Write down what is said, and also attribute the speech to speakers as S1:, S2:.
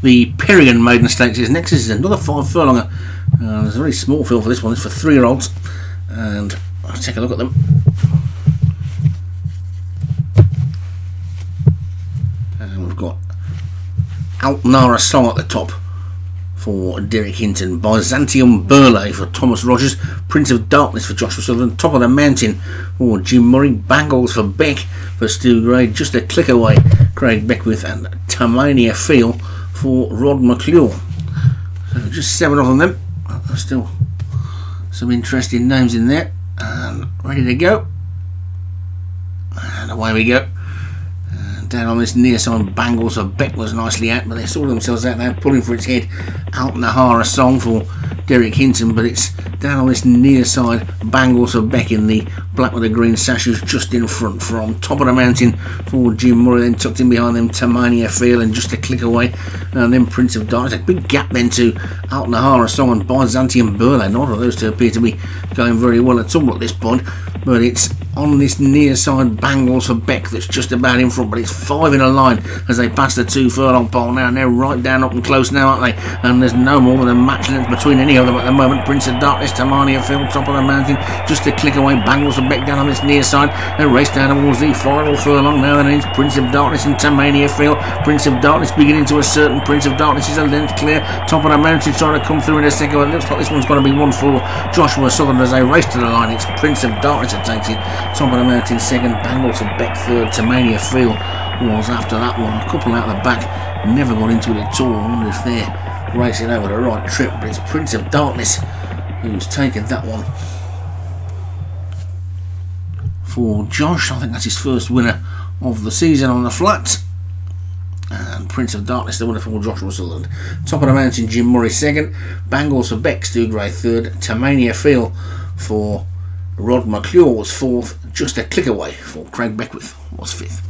S1: The Perion Maiden Stakes is next. This is another five furlonger. Uh, there's a very small field for this one. It's for three-year-olds, and let's take a look at them. And we've got Altnara Song at the top for Derek Hinton, Byzantium Burley for Thomas Rogers, Prince of Darkness for Joshua Sutherland, Top of the Mountain for Jim Murray, Bangles for Beck for Stu Gray, just a click away, Craig Beckwith, and Tamania Feel for Rod McClure. So just seven of them. There's still some interesting names in there. Ready to go. And away we go uh, down on this near side Bangles of Beck was nicely out, but they saw themselves out there pulling for its head. Out Nahara song for Derek Hinton, but it's down on this near side Bangles of Beck in the black with the green sashes just in front from top of the mountain for Jim Murray, then tucked in behind them Tamania Feel and just a click away, and then Prince of Darkness. A big gap then to Out Nahara song and Byzantium Burley. Neither of those two appear to be going very well at all at this point, but it's on this near side Bangles for Beck that's just about in front, but it's five in a line as they pass the two furlong pole now, and they're right down up and close now, aren't they? And there's no more than a match length between any of them at the moment. Prince of Darkness, Tamania Field, top of the mountain, just a click away. Bangles for Beck down on this near side. They race down towards the final furlong now, and it's Prince of Darkness and Tamania Field. Prince of Darkness beginning to a certain Prince of Darkness is a length clear. Top of the mountain trying to come through in a second. It looks like this one's going to be one for Joshua Sutherland as they race to the line. It's Prince of Darkness that takes it. Top of the mountain second, Bangles and Beck third, Tamania Field was after that one. A couple out the back never got into it at all. I wonder if they're racing over the right trip, but it's Prince of Darkness who's taken that one for Josh. I think that's his first winner of the season on the flats. And Prince of Darkness, the winner for Joshua Sutherland. Top of the mountain, Jim Murray second. Bangles for Beck, Stu Gray third. Tamania Feel for Rod McClure was fourth. Just a click away for Craig Beckwith was fifth.